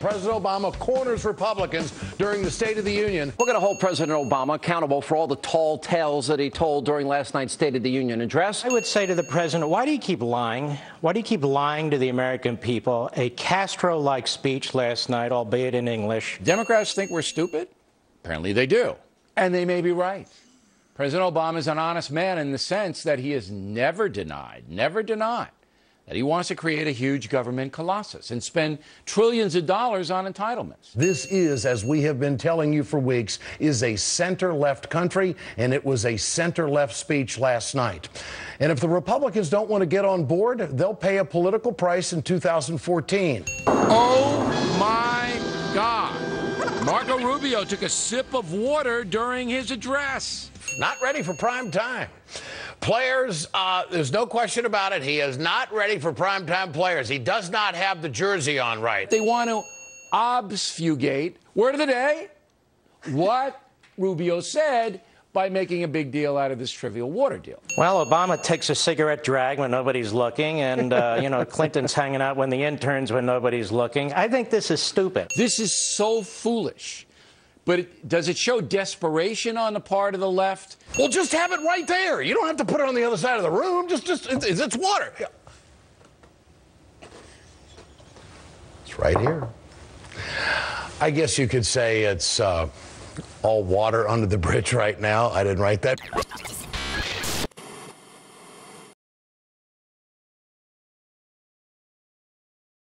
President Obama corners Republicans during the State of the Union. We're going to hold President Obama accountable for all the tall tales that he told during last night's State of the Union address. I would say to the president, why do you keep lying? Why do you keep lying to the American people? A Castro like speech last night, albeit in English. Democrats think we're stupid? Apparently they do. And they may be right. President Obama is an honest man in the sense that he has never denied, never denied that he wants to create a huge government colossus and spend trillions of dollars on entitlements. This is, as we have been telling you for weeks, is a center left country, and it was a center left speech last night. And if the Republicans don't want to get on board, they'll pay a political price in 2014. Oh my God. Marco Rubio took a sip of water during his address. Not ready for prime time. Players, uh, there's no question about it. He is not ready for primetime players. He does not have the jersey on right. They want to obfuscate, word of the day, what Rubio said by making a big deal out of this trivial water deal. Well, Obama takes a cigarette drag when nobody's looking, and, uh, you know, Clinton's hanging out when the interns when nobody's looking. I think this is stupid. This is so foolish. But it, does it show desperation on the part of the left? Well, just have it right there. You don't have to put it on the other side of the room. Just, just, it's, it's water. It's right here. I guess you could say it's uh, all water under the bridge right now. I didn't write that.